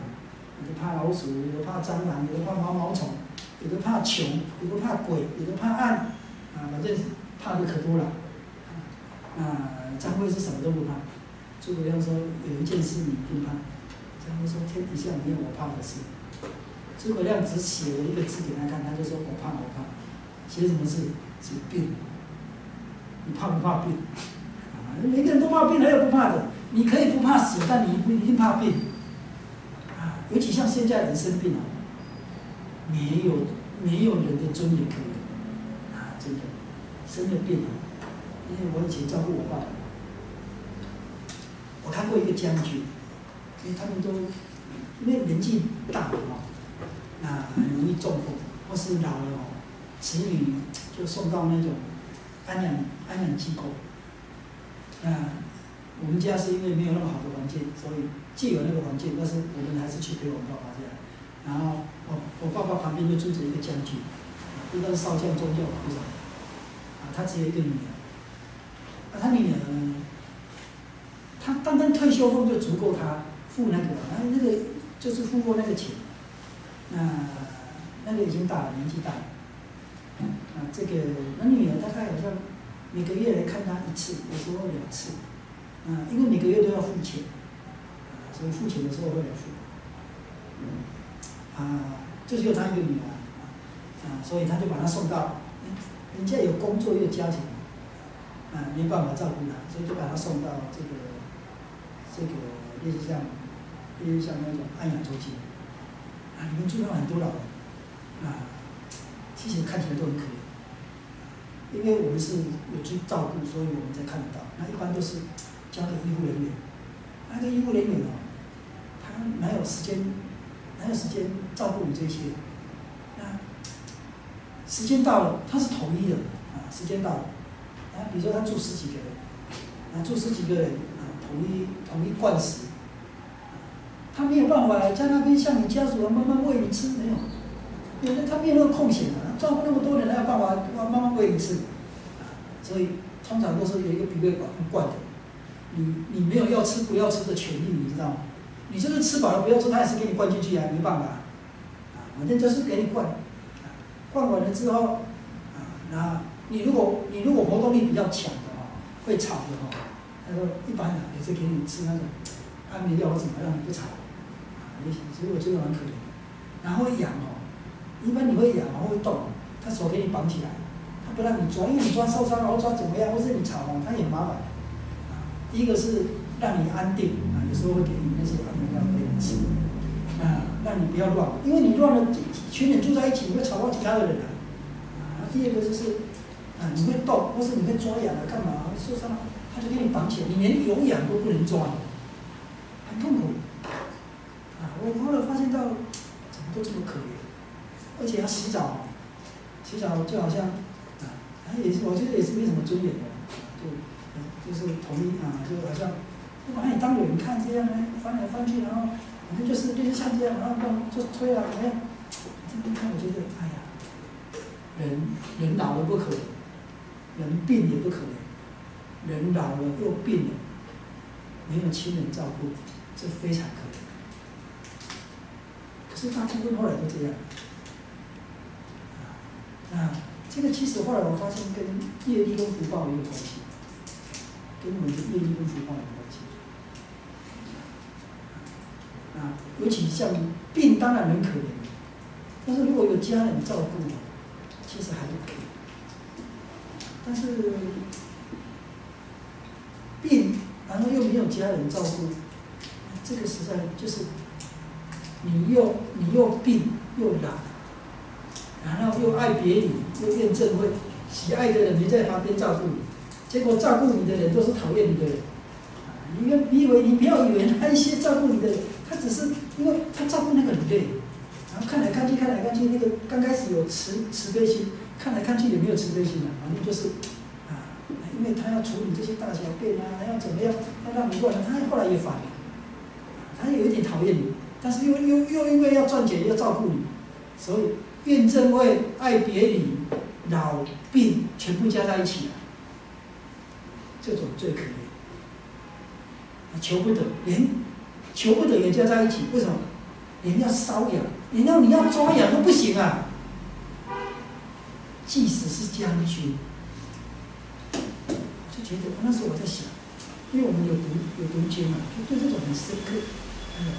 有的怕老鼠，有的怕蟑螂，有的怕毛毛虫，有的怕穷，有的怕鬼，有的怕暗，啊，反正怕的可多了。啊，张飞是什么都不怕。诸葛亮说有一件事你不怕。张飞说天底下没有我怕的事。诸葛亮只写了一个字给他看，他就说我怕我怕。写什么字？写病。你怕不怕病？啊，每个人都怕病，还有不怕的？你可以不怕死，但你不一定怕病啊。尤其像现在人生病了，没有没有人的尊严可言啊，真的生了病啊。因为我以前照顾我爸爸，我看过一个将军，因为他们都因为年纪大了哦，那很容易中风，或是老了哦，子女就送到那种安养安养机构。啊我们家是因为没有那么好的环境，所以既有那个环境，但是我们还是去陪我们爸爸这样。然后我我爸爸旁边就住着一个将军，一个少将、中将不知道。啊，他只有一个女儿。啊，他女儿，他单单退休后就足够他付那个，然后那个就是付过那个钱。那那个已经大了，年纪大了。啊，这个那女儿大概好像每个月来看他一次，有时候两次。啊，因为每个月都要付钱，啊，所以付钱的时候会来付。啊，就只有他一个女儿，啊，所以他就把她送到，人家有工作有家庭。啊，没办法照顾她，所以就把她送到这个这个类似像类似像那种安养中心。啊，里面住了很多老人，啊，其实看起来都很可怜。因为我们是有去照顾，所以我们才看得到。那一般都是交给医护人员。那个医护人员哦，他哪有时间，哪有时间照顾你这些？那，时间到了，他是统一的，啊，时间到了。啊，比如说他住十几个人，啊，住十几个人，啊，统一统一灌食，他没有办法在那边像你家属慢慢喂你吃，没有，因为他没有那个空闲啊，照顾那么多人，哪有办法慢慢喂你吃？啊，所以通常都是有一个鼻胃管灌的，你你没有要吃不要吃的权利，你知道吗？你就是吃饱了不要吃，他也是给你灌进去啊，没办法，啊，反正就是给你灌，啊，灌完了之后，啊，那。你如果你如果活动力比较强的话，会吵的哈，他说一般的也是给你吃那种安眠药或怎么让你不吵，啊，你所以我觉得蛮可怜。然后会痒哦，一般你会痒然后会动，他手给你绑起来，他不让你抓，因为你抓受伤然后抓怎么样，或是你吵哦，他也麻烦。第一个是让你安定啊，有时候会给你那些安眠药给你吃，啊，让你不要乱，因为你乱了，群人住在一起，你会吵到其他的人啊。啊，第二个就是。啊，你会动，或是你会抓痒啊，干嘛受伤了，他就给你绑起来，你连有氧都不能抓，很痛苦。啊，我后来发现到，怎么都这么可怜，而且要洗澡，洗澡就好像，啊，也是，我觉得也是没什么尊严的，就，是同一啊，就好像不把你当人看这样呢，翻来翻去，然后反正就是就是像这样，然后就就推啊，怎么样？这边看我觉得，哎呀，人人老了不可怜。人病也不可怜，人老了又病了，没有亲人照顾，这非常可怜。可是大部分后来都这样。啊，这个其实后来我发现跟业力跟福报也有关系，跟我们的业力跟福报有关系。啊，尤其像病当然很可怜，但是如果有家人照顾，其实还是可以。但是病，然后又没有家人照顾，这个实在就是你又你又病又懒，然后又爱别人，又怨憎会，喜爱的人没在旁边照顾你，结果照顾你的人都是讨厌你的人。啊你你以为你不要以为那一些照顾你的人，他只是因为他照顾那个很累，然后看来看去看来看去，那个刚开始有慈慈悲心。看来看去也没有慈悲心的，反正就是，啊，因为他要处理这些大小便啊，他要怎么样，要让你过来，他后来也烦了，他有一点讨厌你，但是又又又因为要赚钱要照顾你，所以怨憎会、爱别离、老病全部加在一起了，这种最可怜，求不得，连求不得也加在一起，为什么？连要瘙痒，连要你要抓痒都不行啊。即使是将军，就觉得那时候我在想，因为我们有读有读经嘛，就对这种很深刻。哎呀，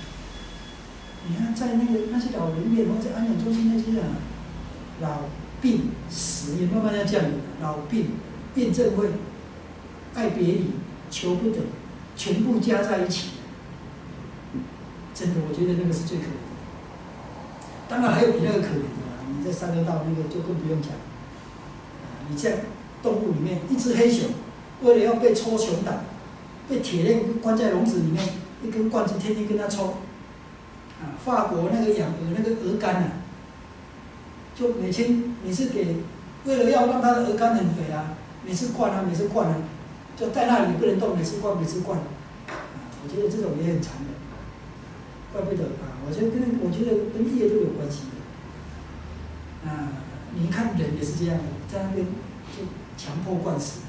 你看在那个那些老人院或者安养中心那些啊，老病死也慢慢要降临，老病病症会爱别离求不得，全部加在一起，真的，我觉得那个是最可怜的。当然还有比那个可怜的啦，你在三六道那个就更不用讲。你像动物里面，一只黑熊，为了要被抽熊胆，被铁链关在笼子里面，一根棍子天天跟它抽。啊，法国那个养鹅那个鹅肝啊，就每天每次给，为了要让它的鹅肝很肥啊，每次灌啊，每次灌啊，在那里不能动，每次灌，每次灌。啊，我觉得这种也很残忍，怪不得啊，我觉得跟我觉得跟业都有关系。啊，你看人也是这样的，在那边就强迫灌死，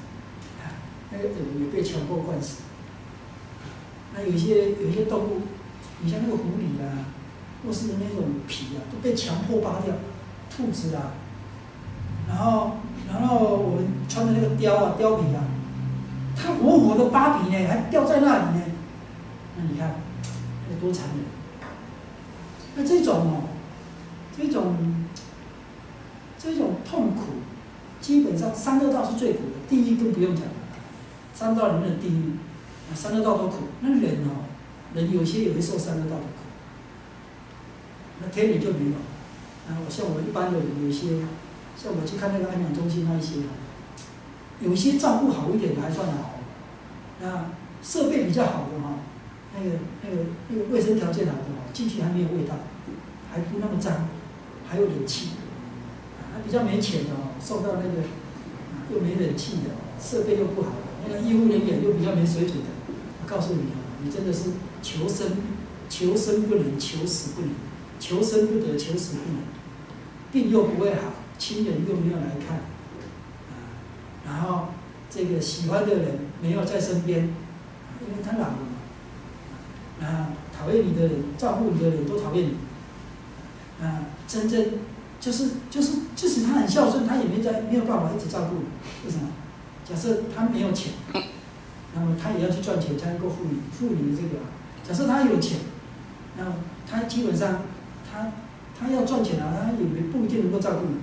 啊，那个鹅也被强迫灌死。那有些有些动物。你像那个狐狸啊，或是那种皮啊，都被强迫扒掉；兔子啊，然后然后我们穿的那个貂啊，貂皮啊，他活活的扒皮呢，还掉在那里呢。那你看，那多残忍！那这种哦，这种这种痛苦，基本上三恶道是最苦的。地狱更不用讲了，三道里面的地狱，三恶道都苦。那人哦。人有些也会受三恶道的苦，那天理就没有。啊，我像我一般的，有些像我去看那个安养中心那一些，有些照顾好一点的还算好，那设备比较好的哈，那个那个那个卫生条件好的哈，进去还没有味道，还不那么脏，还有冷气。啊，比较没钱的哦，受到那个又没冷气的，设备又不好的，那个医护人员又比较没水准的，我告诉你啊，你真的是。求生，求生不能，求死不能，求生不得，求死不能，病又不会好，亲人又没有来看，然后这个喜欢的人没有在身边，因为他老了嘛，啊，讨厌你的人，照顾你的人都讨厌你，啊，真正就是就是即使他很孝顺，他也没在没有办法一直照顾你，为什么？假设他没有钱，那么他也要去赚钱才能够付你付你的这个。假设他有钱，那么他基本上他他要赚钱啊，他也不一定能够照顾你。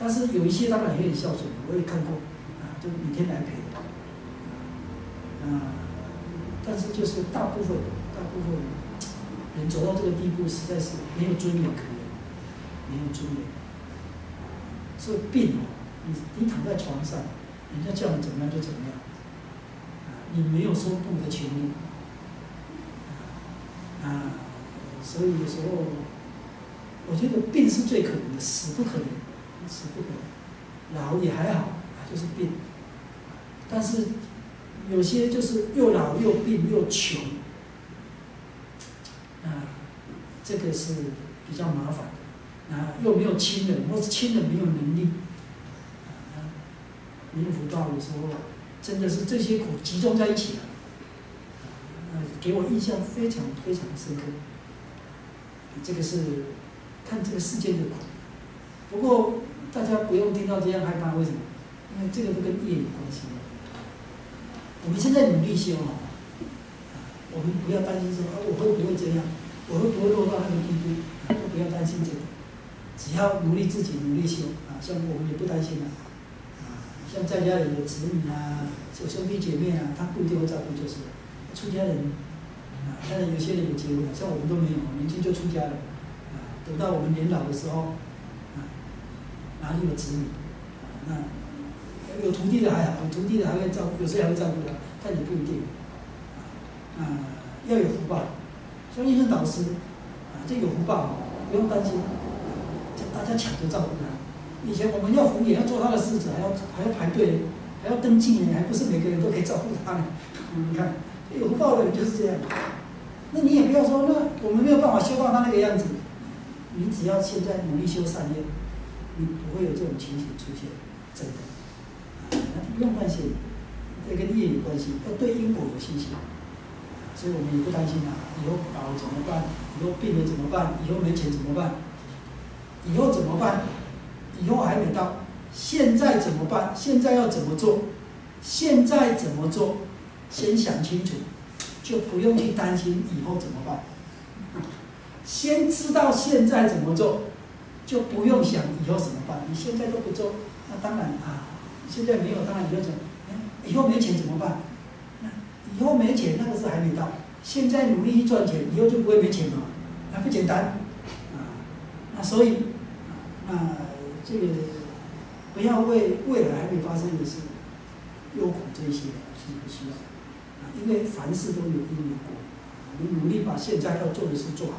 但是有一些当然也很孝顺，我也看过，啊，就每天来陪，啊，但是就是大部分大部分人走到这个地步，实在是没有尊严可言，没有尊严。所以病哦，你你躺在床上，人家叫你怎么样就怎么样，啊，你没有说不的权利。啊，所以有时候，我觉得病是最可怜的，死不可怜，死不可怜，老也还好，就是病。但是有些就是又老又病又穷，啊，这个是比较麻烦的。啊，又没有亲人，或是亲人没有能力，啊，没有福报的时候，真的是这些苦集中在一起了。啊给我印象非常非常深刻，这个是看这个世界的苦。不过大家不用听到这样害怕，为什么？因为这个都跟业有关系。我们现在努力修啊，我们不要担心说啊我会不会这样，我会不会落到那个地步，都不要担心这个。只要努力自己努力修啊，像我们也不担心了。啊，像在家里的子女啊，有兄弟姐妹啊，他不一定会照顾，就是出家人。啊，当然有些人有结婚了，像我们都没有，年轻就出家了。啊，等到我们年老的时候，然后又有子女？啊，那有徒弟的还好，有徒弟的还会照，有时还会照顾他，但也不一定。啊，要有福报，像医生导师，啊，这有福报，不用担心，大家抢着照顾他。以前我们要服也要做他的侍者，还要还要排队，还要登记呢，还不是每个人都可以照顾他呢。你看。有福报的人就是这样，那你也不要说，那我们没有办法修到他那个样子。你只要现在努力修善业，不会有这种情形出现，真的。那不用担心，这跟业有关系，要对因果有信心。所以我们也不担心啊，以后老了怎么办？以后病了怎么办？以后没钱怎么办？以后怎么办？以后还没到，现在怎么办？现在要怎么做？现在怎么做？先想清楚，就不用去担心以后怎么办。先知道现在怎么做，就不用想以后怎么办。你现在都不做，那当然啊，现在没有，当然以后怎？以后没钱怎么办？那以后没钱，那个时候还没到。现在努力去赚钱，以后就不会没钱了，那不简单啊？那所以，那这个不要为未来还没发生的事忧苦，这些是不需要啊，因为凡事都有因有果，你努力把现在要做的事做好。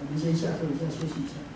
我们先下课，再休息一下。